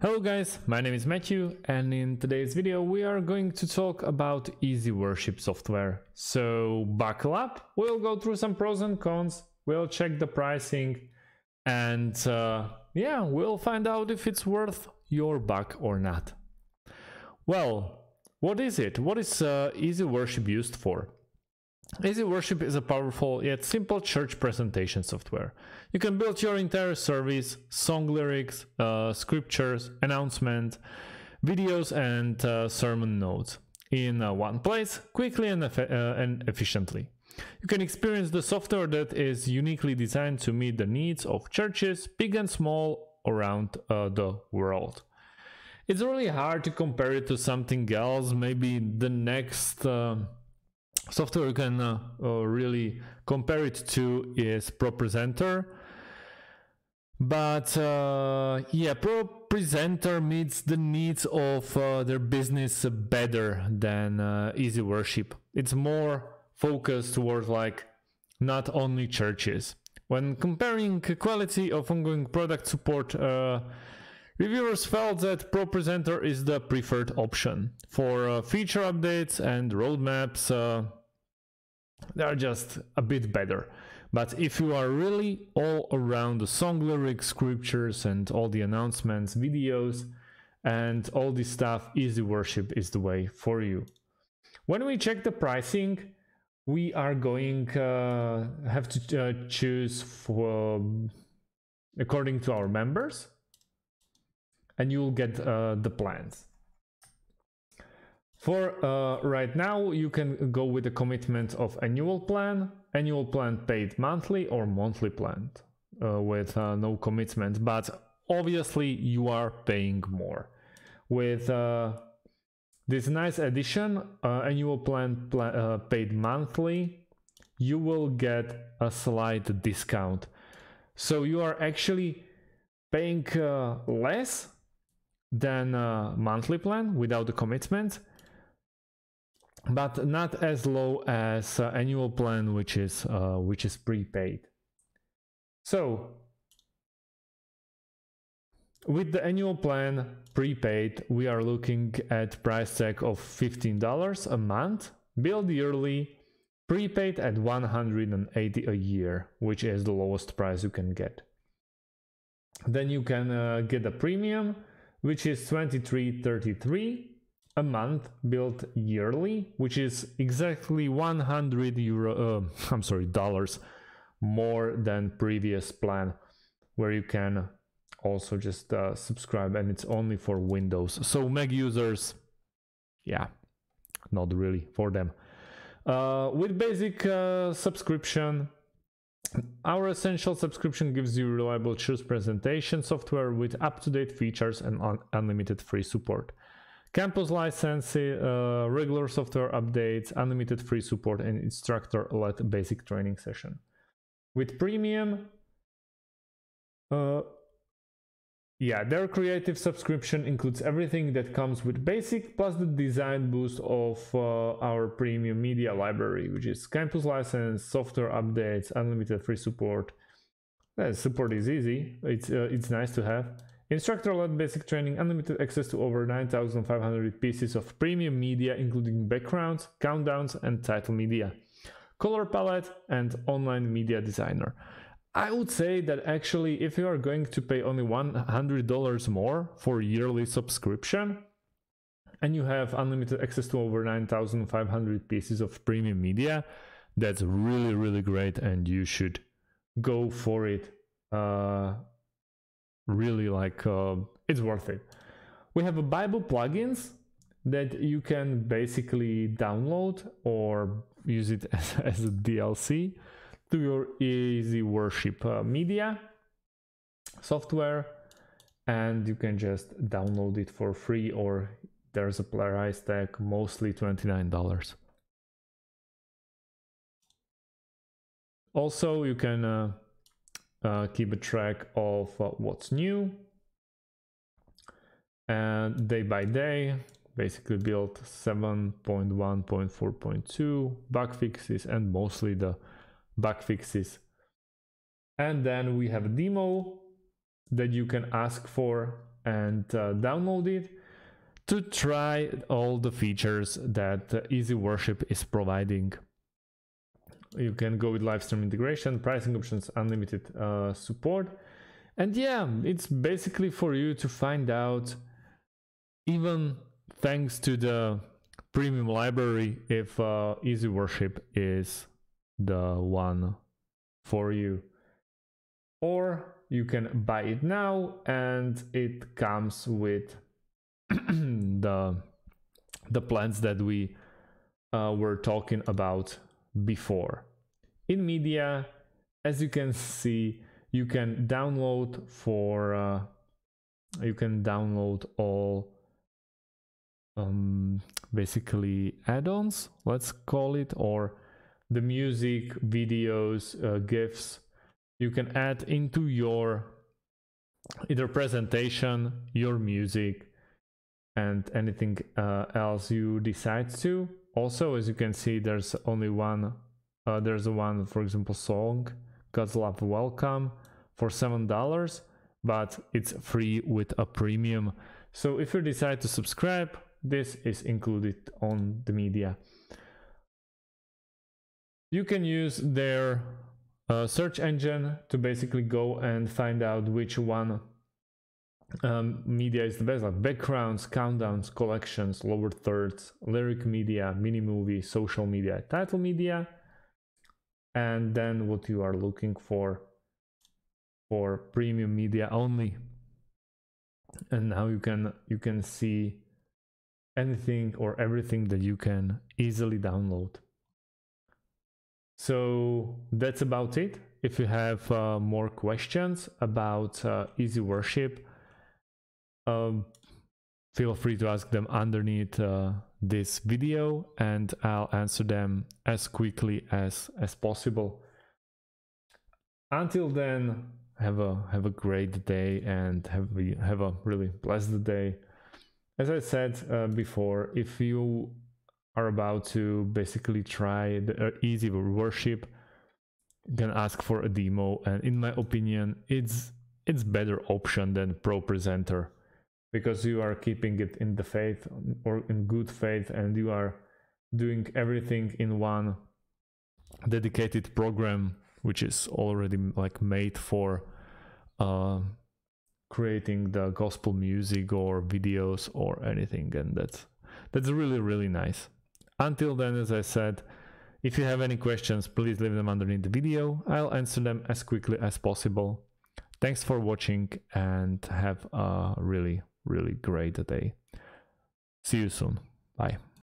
Hello guys, my name is Matthew and in today's video we are going to talk about easy worship software. So buckle up, we'll go through some pros and cons, we'll check the pricing and uh, yeah, we'll find out if it's worth your buck or not. Well, what is it? What is uh, easy worship used for? Easy Worship is a powerful yet simple church presentation software. You can build your entire service, song lyrics, uh, scriptures, announcement, videos, and uh, sermon notes in uh, one place, quickly and, uh, and efficiently. You can experience the software that is uniquely designed to meet the needs of churches, big and small, around uh, the world. It's really hard to compare it to something else. Maybe the next uh, software you can uh, uh, really compare it to is ProPresenter. But uh, yeah, ProPresenter meets the needs of uh, their business better than uh, Easy Worship. It's more focused towards like not only churches. When comparing quality of ongoing product support, uh, reviewers felt that ProPresenter is the preferred option for feature updates and roadmaps they are just a bit better. But if you are really all around the song lyrics, scriptures, and all the announcements, videos, and all this stuff, Easy Worship is the way for you. When we check the pricing, we are going uh, have to uh, choose for according to our members, and you will get uh, the plans. For uh, right now, you can go with the commitment of annual plan, annual plan paid monthly or monthly plan uh, with uh, no commitment, but obviously you are paying more. With uh, this nice addition, uh, annual plan uh, paid monthly, you will get a slight discount. So you are actually paying less than a monthly plan without the commitment but not as low as uh, annual plan which is uh, which is prepaid. So with the annual plan prepaid we are looking at price tag of $15 a month billed yearly prepaid at 180 a year which is the lowest price you can get. Then you can uh, get a premium which is 2333 a month billed yearly, which is exactly 100 euro, uh, I'm sorry, dollars more than previous plan, where you can also just uh, subscribe and it's only for Windows. So Mac users, yeah, not really for them. Uh, with basic uh, subscription, our essential subscription gives you reliable choose presentation software with up-to-date features and un unlimited free support campus license, uh, regular software updates, unlimited free support, and instructor-led basic training session. With premium, uh, yeah, their creative subscription includes everything that comes with basic plus the design boost of uh, our premium media library, which is campus license, software updates, unlimited free support. Uh, support is easy. It's uh, it's nice to have. Instructor-led basic training, unlimited access to over 9,500 pieces of premium media, including backgrounds, countdowns, and title media. Color palette and online media designer. I would say that actually, if you are going to pay only $100 more for yearly subscription, and you have unlimited access to over 9,500 pieces of premium media, that's really, really great, and you should go for it. Uh, really like uh, it's worth it. We have a Bible plugins that you can basically download or use it as, as a DLC to your easy worship uh, media software and you can just download it for free or there's a price tag mostly $29 also you can uh, uh, keep a track of uh, what's new and day by day basically build 7.1.4.2 bug fixes and mostly the bug fixes and then we have a demo that you can ask for and uh, download it to try all the features that uh, Easy Worship is providing. You can go with live stream integration, pricing options, unlimited uh, support. And yeah, it's basically for you to find out, even thanks to the premium library, if uh, Easy Worship is the one for you. Or you can buy it now and it comes with the the plans that we uh, were talking about before. In media, as you can see, you can download for uh, you can download all um, basically add-ons, let's call it, or the music, videos, uh, GIFs you can add into your either presentation, your music, and anything uh, else you decide to. Also, as you can see, there's only one. Uh, there's one, for example, song, God's Love Welcome, for seven dollars, but it's free with a premium. So if you decide to subscribe, this is included on the media. You can use their uh, search engine to basically go and find out which one um, media is the best, like backgrounds, countdowns, collections, lower thirds, lyric media, mini movie, social media, title media, and then what you are looking for for premium media only. And now you can you can see anything or everything that you can easily download. So that's about it. If you have uh, more questions about uh, Easy Worship, um, feel free to ask them underneath uh, this video and I'll answer them as quickly as, as possible. Until then, have a have a great day and have a, have a really blessed day. As I said uh, before, if you are about to basically try the uh, easy worship you can ask for a demo and in my opinion it's it's better option than ProPresenter because you are keeping it in the faith or in good faith and you are doing everything in one dedicated program which is already like made for uh, creating the gospel music or videos or anything and that's that's really really nice until then, as I said, if you have any questions, please leave them underneath the video. I'll answer them as quickly as possible. Thanks for watching and have a really, really great day. See you soon. Bye.